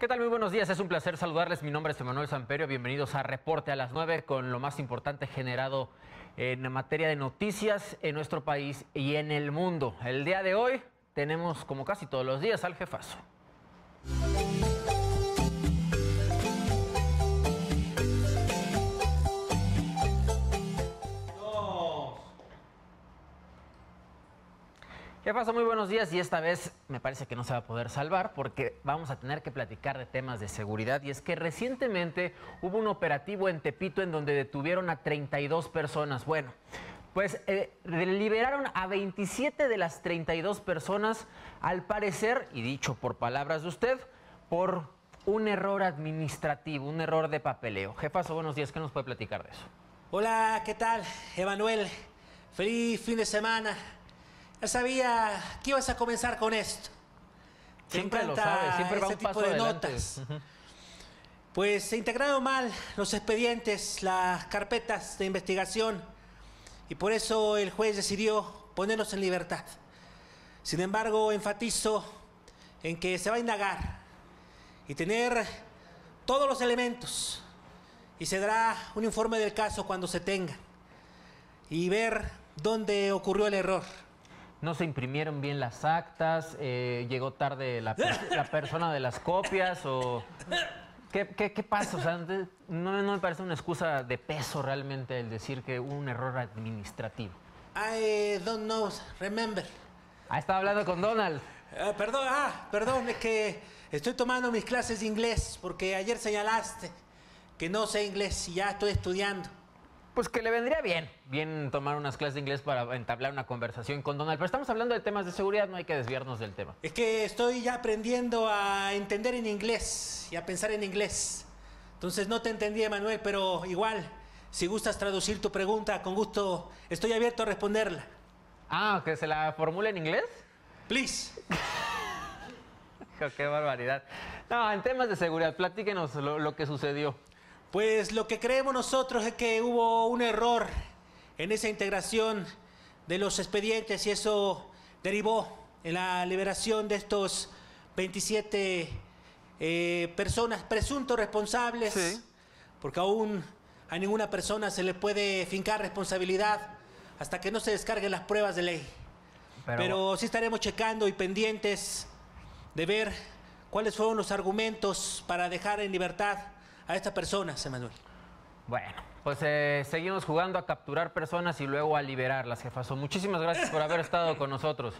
¿Qué tal? Muy buenos días, es un placer saludarles. Mi nombre es Emanuel Samperio. Bienvenidos a Reporte a las 9 con lo más importante generado en materia de noticias en nuestro país y en el mundo. El día de hoy tenemos, como casi todos los días, al jefazo. ¿Qué? Muy buenos días y esta vez me parece que no se va a poder salvar porque vamos a tener que platicar de temas de seguridad y es que recientemente hubo un operativo en Tepito en donde detuvieron a 32 personas. Bueno, pues eh, liberaron a 27 de las 32 personas, al parecer, y dicho por palabras de usted, por un error administrativo, un error de papeleo. Jefazo, buenos días, ¿qué nos puede platicar de eso? Hola, ¿qué tal? Emanuel, feliz fin de semana. Ya sabía que ibas a comenzar con esto. siempre lo sabe, siempre va un paso de notas. Pues se integraron mal los expedientes, las carpetas de investigación y por eso el juez decidió ponernos en libertad. Sin embargo, enfatizo en que se va a indagar y tener todos los elementos y se dará un informe del caso cuando se tenga y ver dónde ocurrió el error no se imprimieron bien las actas, eh, llegó tarde la, persona de las copias o... ¿Qué, pasa? O sea, no, me parece una excusa de peso realmente el decir que hubo un error administrativo. I don't know, remember. Ah, estaba hablando con Donald. Ah, perdón, ah, perdón, es que estoy tomando mis clases de inglés porque ayer señalaste que no sé inglés y ya estoy estudiando. Pues que le vendría bien, bien tomar unas clases de inglés para entablar una conversación con Donald. Pero estamos hablando de temas de seguridad, no hay que desviarnos del tema. Es que estoy ya aprendiendo a entender en inglés y a pensar en inglés. Entonces no te entendí, Emanuel, pero igual, si gustas traducir tu pregunta, con gusto estoy abierto a responderla. Ah, que se la formule en inglés. Please. Qué barbaridad. No, en temas de seguridad, platíquenos lo que sucedió. Pues lo que creemos nosotros es que hubo un error en esa integración de los expedientes y eso derivó en la liberación de estos 27 eh, personas presuntos responsables, porque aún a ninguna persona se le puede fincar responsabilidad hasta que no se descarguen las pruebas de ley. Pero, Pero sí estaremos checando y pendientes de ver cuáles fueron los argumentos para dejar en libertad a esta persona, Emanuel? Bueno, pues eh, seguimos jugando a capturar personas y luego a liberarlas, jefazo. Muchísimas gracias por haber estado con nosotros.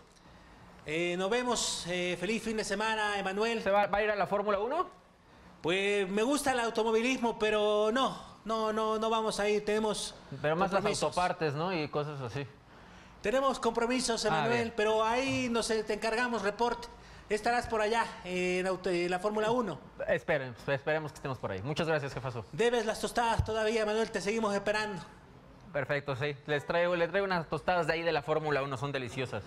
Eh, nos vemos. Eh, feliz fin de semana, Emanuel. ¿Se va, a ir a la Fórmula 1? Pues me gusta el automovilismo, pero no, no, no, no vamos a ir. Tenemos. Pero más las autopartes, ¿no? Y cosas así. Tenemos compromisos, ah, Emanuel, pero ahí nos te encargamos reporte estarás por allá en, la Fórmula 1. Esperen, esperemos que estemos por ahí. Muchas gracias, jefazo. Debes las tostadas todavía, Manuel, te seguimos esperando. Perfecto, sí. Les traigo, les traigo unas tostadas de ahí de la Fórmula 1, son deliciosas.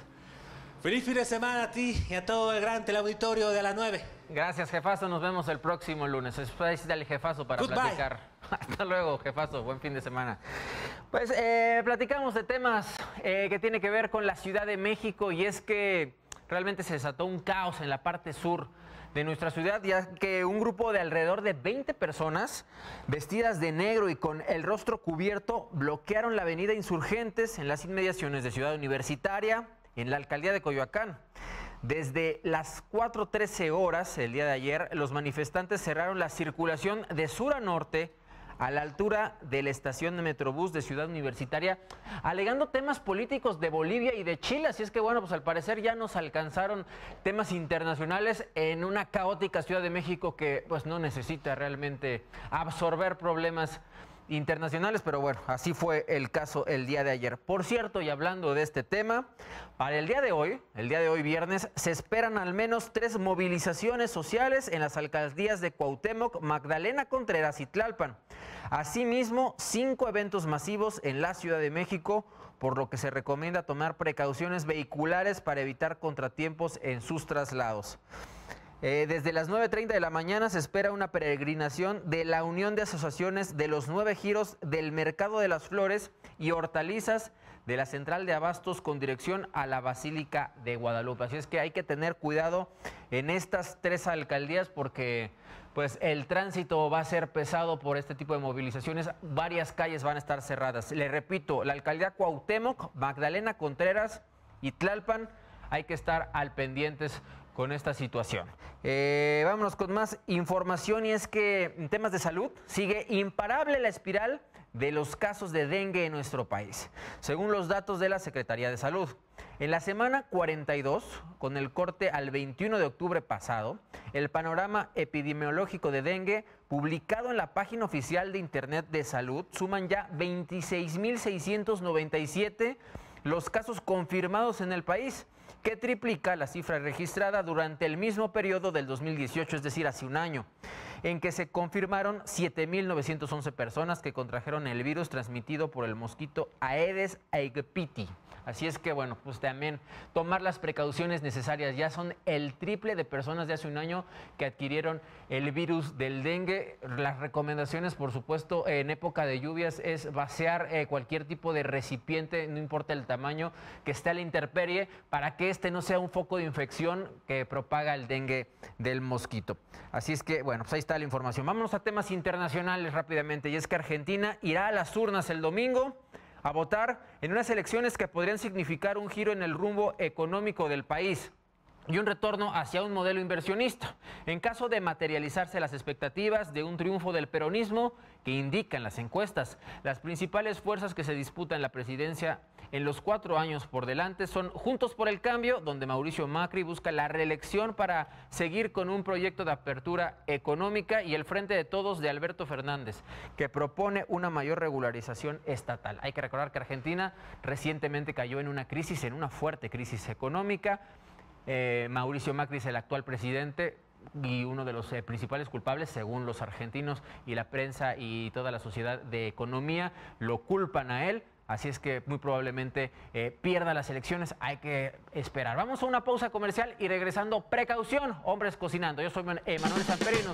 Feliz fin de semana a ti y a todo el gran teleauditorio de la 9. Gracias, jefazo. Nos vemos el próximo lunes. Después dale jefazo para platicar. Hasta luego, jefazo. Buen fin de semana. Pues eh, platicamos de temas eh, que tiene que ver con la Ciudad de México y es que realmente se desató un caos en la parte sur de nuestra ciudad, ya que un grupo de alrededor de 20 personas vestidas de negro y con el rostro cubierto bloquearon la avenida Insurgentes en las inmediaciones de Ciudad Universitaria, en la alcaldía de Coyoacán. Desde las 4.13 horas el día de ayer, los manifestantes cerraron la circulación de sur a norte a la altura de la estación de Metrobús de Ciudad Universitaria, alegando temas políticos de Bolivia y de Chile. Así es que, bueno, pues al parecer ya nos alcanzaron temas internacionales en una caótica Ciudad de México que pues no necesita realmente absorber problemas internacionales, pero bueno, así fue el caso el día de ayer. Por cierto, y hablando de este tema, para el día de hoy, el día de hoy viernes, se esperan al menos tres movilizaciones sociales en las alcaldías de Cuauhtémoc, Magdalena Contreras y Tlalpan. Asimismo, cinco eventos masivos en la Ciudad de México, por lo que se recomienda tomar precauciones vehiculares para evitar contratiempos en sus traslados. Eh, desde las 9.30 de la mañana se espera una peregrinación de la Unión de Asociaciones de los Nueve Giros del Mercado de las Flores y Hortalizas de la Central de Abastos con dirección a la Basílica de Guadalupe. Así es que hay que tener cuidado en estas tres alcaldías porque pues el tránsito va a ser pesado por este tipo de movilizaciones. Varias calles van a estar cerradas. Le repito, la alcaldía Cuauhtémoc, Magdalena Contreras y Tlalpan hay que estar al pendientes con esta situación. Eh, vámonos con más información y es que en temas de salud sigue imparable la espiral de los casos de dengue en nuestro país, según los datos de la Secretaría de Salud. En la semana 42, con el corte al 21 de octubre pasado, el panorama epidemiológico de dengue publicado en la página oficial de Internet de Salud suman ya 26.697 los casos confirmados en el país que triplica la cifra registrada durante el mismo periodo del 2018, es decir, hace un año, en que se confirmaron 7.911 personas que contrajeron el virus transmitido por el mosquito Aedes aegypti. Así es que, bueno, pues también tomar las precauciones necesarias. Ya son el triple de personas de hace un año que adquirieron el virus del dengue. Las recomendaciones, por supuesto, en época de lluvias es vaciar eh, cualquier tipo de recipiente, no importa el tamaño, que esté a la intemperie, para que este no sea un foco de infección que propaga el dengue del mosquito. Así es que, bueno, pues ahí está la información. Vámonos a temas internacionales rápidamente. Y es que Argentina irá a las urnas el domingo a votar en unas elecciones que podrían significar un giro en el rumbo económico del país y un retorno hacia un modelo inversionista. En caso de materializarse las expectativas de un triunfo del peronismo que indican las encuestas, las principales fuerzas que se disputan la presidencia en los cuatro años por delante son Juntos por el Cambio, donde Mauricio Macri busca la reelección para seguir con un proyecto de apertura económica y el Frente de Todos de Alberto Fernández, que propone una mayor regularización estatal. Hay que recordar que Argentina recientemente cayó en una crisis, en una fuerte crisis económica. Eh, Mauricio Macri es el actual presidente y uno de los eh, principales culpables, según los argentinos y la prensa y toda la sociedad de economía, lo culpan a él. Así es que muy probablemente eh, pierda las elecciones. Hay que esperar. Vamos a una pausa comercial y regresando, precaución, hombres cocinando. Yo soy Emanuel Samperino.